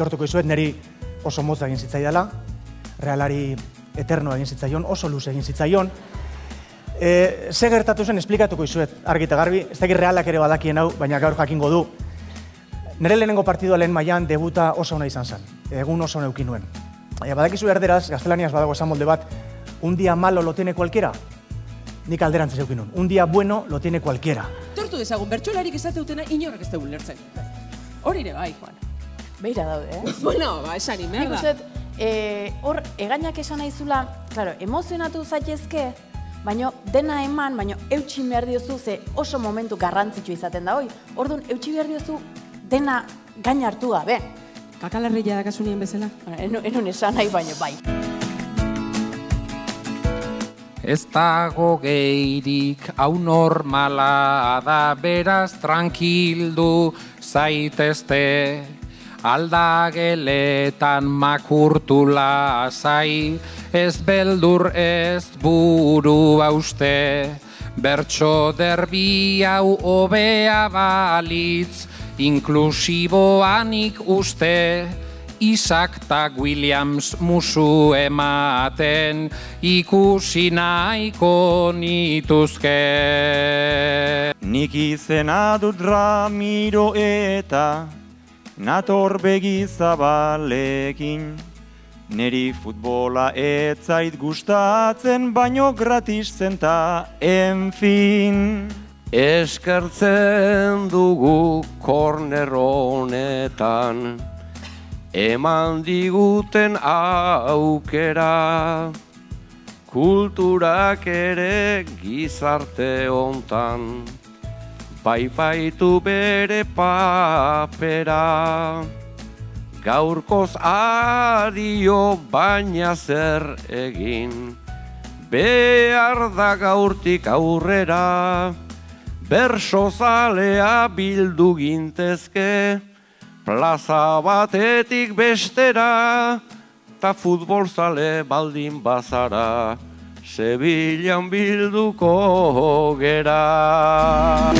aitortuko izuet, niri oso motza egin zitzaidala, realari eterno egin zitzaion, oso luze egin zitzaion. E, ze gertatu zen esplikatuko izuet, argi eta garbi, ez dakit realak ere badakien hau, baina gaur jakingo du. Nere lehenengo partidua lehen mailan debuta oso ona izan zen, egun oso neukin nuen. Baina badakizu erderaz, gaztelaniaz badago esan molde bat, un dia malo lo tiene cualquiera, nik alderantz zeukin nuen. Un dia bueno lo tiene cualquiera. Tortu dezagun, bertxolarik esate dutena inorrek ez dugu lertzen. Hori ere bai, Juan. Beira daude, eh? Bueno, ba, esan Nik imerda. uste, dut, eh, hor, egainak esan naizula, claro, emozionatu zaitezke, baino dena eman, baino eutxi behar diozu, ze oso momentu garrantzitsu izaten da hoi. Orduan, eutxi behar diozu dena gain hartu gabe. Kakalarria dakasunien bezala. Enun, enun esan nahi, baino bai. Ez dago geirik hau normala da beraz tranquildu zaitezte aldageletan makurtula zai ez beldur ez buru hauste bertso derbi hau hobea balitz inklusiboanik uste Isaac ta Williams musu ematen ikusi nahiko nituzke. Nik izena dut Ramiro eta nator begi zabalekin. Neri futbola etzait gustatzen, baino gratis zen ta, en fin. Eskertzen dugu korner honetan, eman diguten aukera, kulturak ere gizarte hontan, baipaitu bere papera. Gaurkoz adio baina zer egin, behar da gaurtik aurrera, berso zalea bildu gintezke, plaza batetik bestera, ta futbol zale baldin bazara, Sevillan bilduko gera.